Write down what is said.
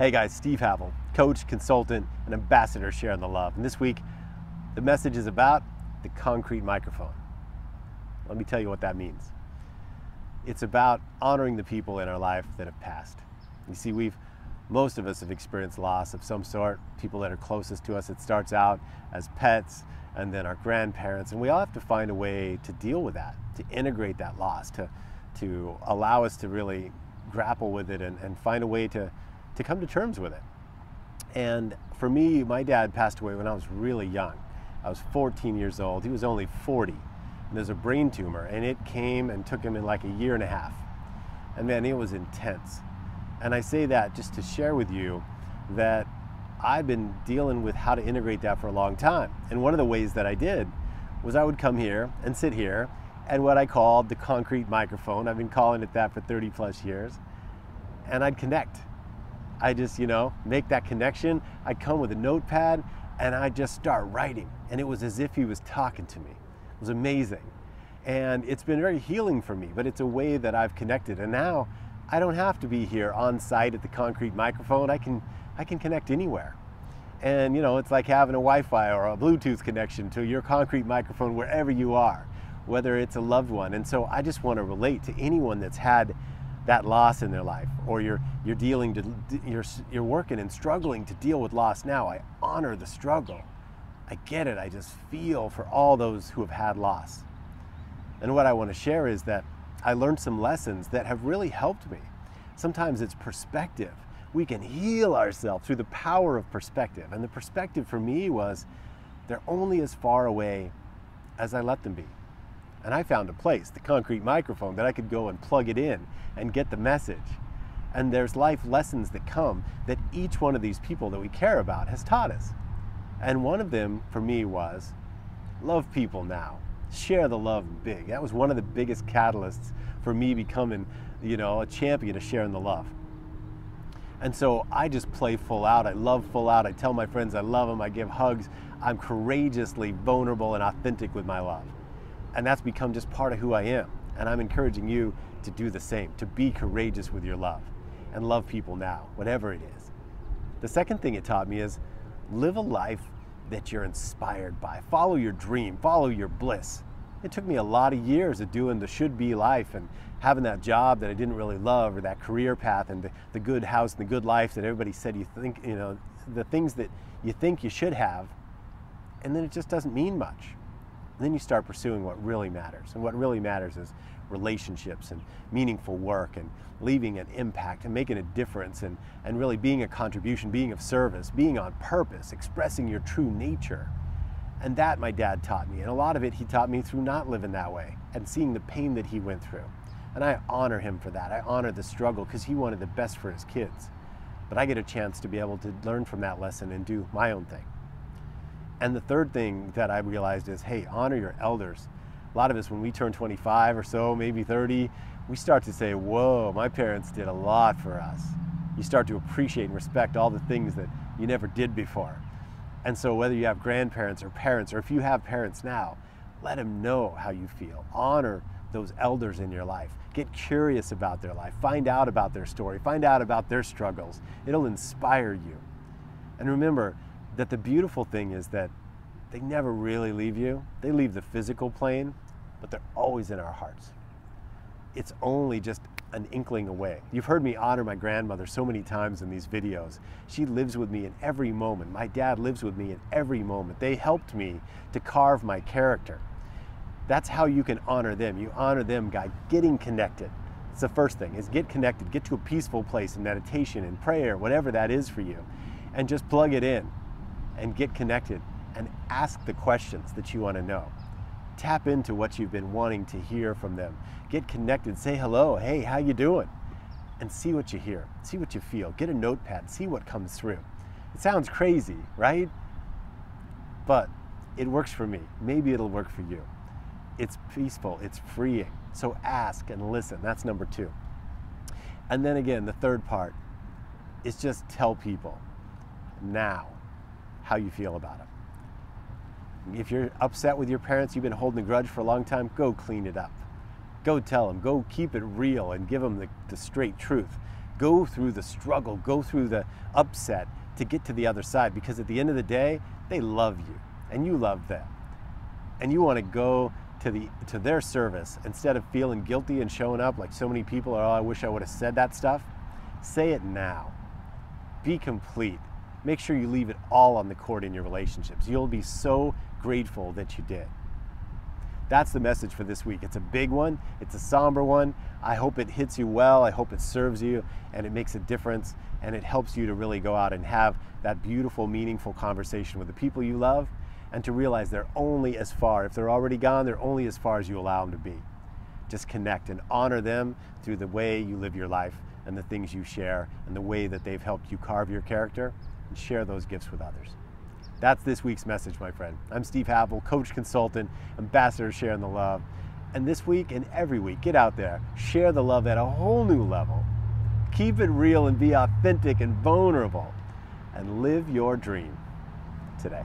Hey guys, Steve Havill, coach, consultant, and ambassador sharing the love. And this week, the message is about the concrete microphone. Let me tell you what that means. It's about honoring the people in our life that have passed. You see, we've most of us have experienced loss of some sort, people that are closest to us. It starts out as pets and then our grandparents, and we all have to find a way to deal with that, to integrate that loss, to, to allow us to really grapple with it and, and find a way to, to come to terms with it. And for me, my dad passed away when I was really young. I was 14 years old. He was only 40. And there's a brain tumor, and it came and took him in like a year and a half. And man, it was intense. And I say that just to share with you that I've been dealing with how to integrate that for a long time. And one of the ways that I did was I would come here and sit here and what I called the concrete microphone. I've been calling it that for 30 plus years. And I'd connect. I just, you know, make that connection. I'd come with a notepad and I'd just start writing. And it was as if he was talking to me. It was amazing. And it's been very healing for me, but it's a way that I've connected. And now I don't have to be here on site at the concrete microphone. I can, I can connect anywhere. And you know, it's like having a Wi-Fi or a Bluetooth connection to your concrete microphone wherever you are, whether it's a loved one. And so I just want to relate to anyone that's had that loss in their life, or you're you're dealing to you're you're working and struggling to deal with loss now. I honor the struggle. I get it. I just feel for all those who have had loss. And what I want to share is that I learned some lessons that have really helped me. Sometimes it's perspective. We can heal ourselves through the power of perspective. And the perspective for me was they're only as far away as I let them be. And I found a place, the concrete microphone, that I could go and plug it in and get the message. And there's life lessons that come that each one of these people that we care about has taught us. And one of them for me was love people now share the love big. That was one of the biggest catalysts for me becoming, you know, a champion of sharing the love. And so I just play full out. I love full out. I tell my friends I love them. I give hugs. I'm courageously vulnerable and authentic with my love. And that's become just part of who I am. And I'm encouraging you to do the same, to be courageous with your love and love people now, whatever it is. The second thing it taught me is live a life that you're inspired by. Follow your dream, follow your bliss. It took me a lot of years of doing the should be life and having that job that I didn't really love or that career path and the, the good house and the good life that everybody said you think, you know, the things that you think you should have. And then it just doesn't mean much. Then you start pursuing what really matters. And what really matters is relationships and meaningful work and leaving an impact and making a difference and, and really being a contribution, being of service, being on purpose, expressing your true nature. And that my dad taught me. And a lot of it he taught me through not living that way and seeing the pain that he went through. And I honor him for that. I honor the struggle because he wanted the best for his kids. But I get a chance to be able to learn from that lesson and do my own thing. And the third thing that I realized is hey, honor your elders a lot of us, when we turn 25 or so, maybe 30, we start to say, whoa, my parents did a lot for us. You start to appreciate and respect all the things that you never did before. And so, whether you have grandparents or parents, or if you have parents now, let them know how you feel. Honor those elders in your life. Get curious about their life. Find out about their story. Find out about their struggles. It'll inspire you. And remember that the beautiful thing is that they never really leave you. They leave the physical plane, but they're always in our hearts. It's only just an inkling away. You've heard me honor my grandmother so many times in these videos. She lives with me in every moment. My dad lives with me in every moment. They helped me to carve my character. That's how you can honor them. You honor them by getting connected. It's the first thing is get connected, get to a peaceful place in meditation and prayer, whatever that is for you, and just plug it in and get connected and ask the questions that you want to know. Tap into what you've been wanting to hear from them. Get connected, say hello, hey, how you doing? And see what you hear, see what you feel. Get a notepad, see what comes through. It sounds crazy, right? But it works for me. Maybe it'll work for you. It's peaceful, it's freeing. So ask and listen. That's number two. And then again, the third part is just tell people now how you feel about it. If you're upset with your parents, you've been holding a grudge for a long time, go clean it up. Go tell them. Go keep it real and give them the, the straight truth. Go through the struggle, go through the upset to get to the other side because at the end of the day, they love you and you love them. And you want to go to the to their service instead of feeling guilty and showing up like so many people are, oh, I wish I would have said that stuff. Say it now. Be complete. Make sure you leave it all on the court in your relationships. You'll be so grateful that you did. That's the message for this week. It's a big one, it's a somber one. I hope it hits you well. I hope it serves you and it makes a difference and it helps you to really go out and have that beautiful, meaningful conversation with the people you love and to realize they're only as far, if they're already gone, they're only as far as you allow them to be. Just connect and honor them through the way you live your life and the things you share and the way that they've helped you carve your character and share those gifts with others. That's this week's message, my friend. I'm Steve Havill, coach, consultant, ambassador sharing the love. And this week and every week, get out there, share the love at a whole new level. Keep it real and be authentic and vulnerable and live your dream today.